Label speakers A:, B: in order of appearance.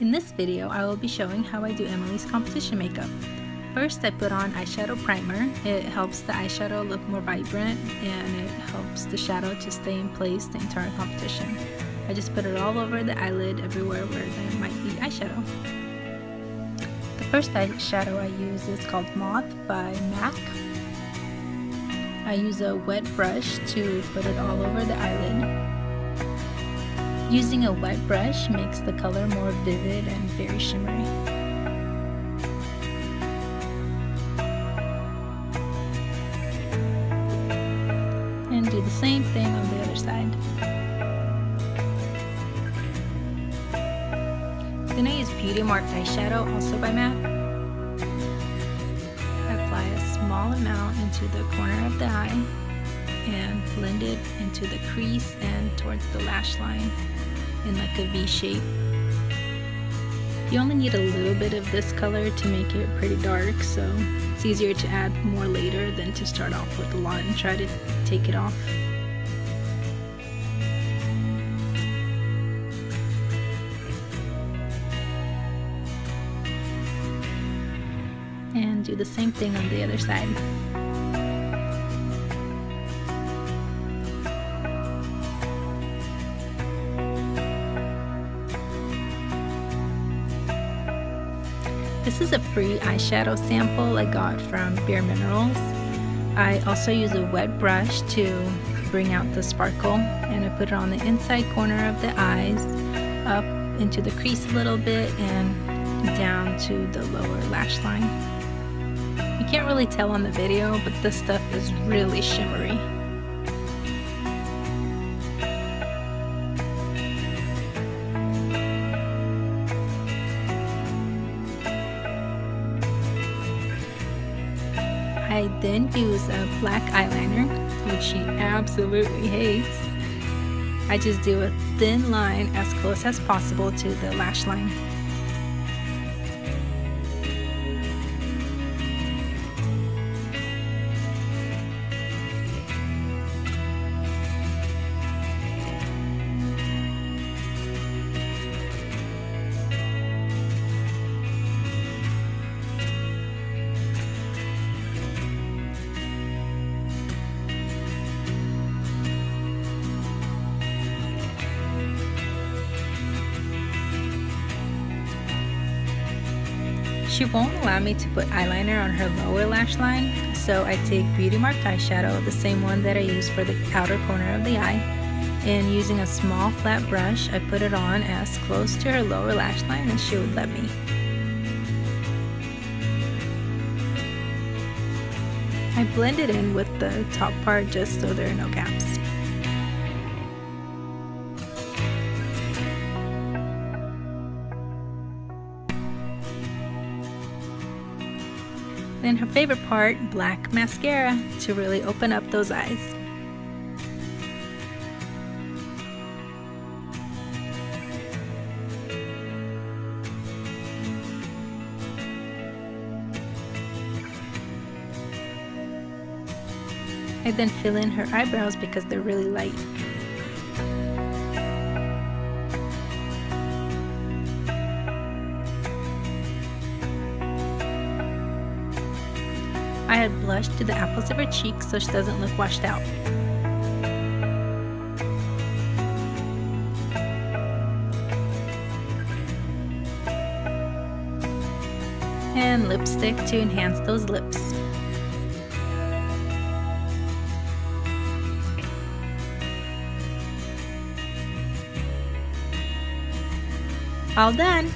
A: In this video, I will be showing how I do Emily's competition makeup. First, I put on eyeshadow primer. It helps the eyeshadow look more vibrant and it helps the shadow to stay in place the entire competition. I just put it all over the eyelid everywhere where there might be eyeshadow. The first eyeshadow I use is called Moth by MAC. I use a wet brush to put it all over the eyelid. Using a wet brush makes the color more vivid and very shimmery. And do the same thing on the other side. Then I use Beauty Mark eyeshadow, also by MAC. Apply a small amount into the corner of the eye and blend it into the crease and towards the lash line in like a V shape. You only need a little bit of this color to make it pretty dark, so it's easier to add more later than to start off with a lot and try to take it off. And do the same thing on the other side. This is a free eyeshadow sample I got from Bare Minerals. I also use a wet brush to bring out the sparkle and I put it on the inside corner of the eyes, up into the crease a little bit and down to the lower lash line. You can't really tell on the video, but this stuff is really shimmery. I then use a black eyeliner, which she absolutely hates. I just do a thin line as close as possible to the lash line. She won't allow me to put eyeliner on her lower lash line, so I take Beauty Mark eyeshadow, the same one that I use for the outer corner of the eye, and using a small flat brush, I put it on as close to her lower lash line as she would let me. I blend it in with the top part just so there are no gaps. Then her favorite part, black mascara to really open up those eyes. I then fill in her eyebrows because they're really light. I add blush to the apples of her cheeks so she doesn't look washed out. And lipstick to enhance those lips. All done!